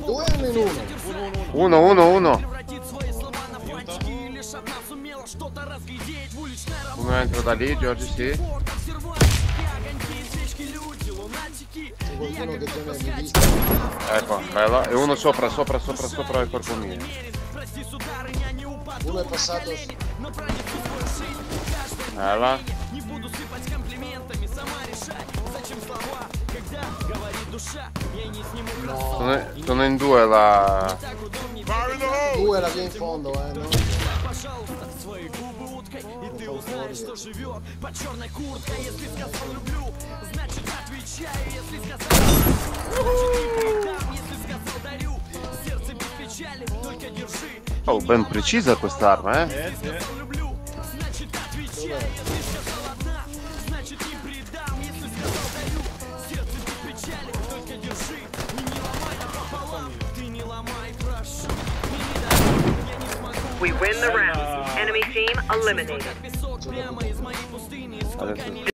Due in uno. Uno, uno, uno. Луна интродали, Джорджи Си. Ecco, bella. E uno sopra, sopra, sopra, sopra il corpo mio. Uno è passato. Bella. Не буду сыпать комплиментами, сама решать, зачем слова, когда говорит душа. Sono, sono in due la... Due la via in fondo, eh, no? Oh, ben precisa quest'arma, eh? Yes, yes. We win the round. Enemy team eliminated.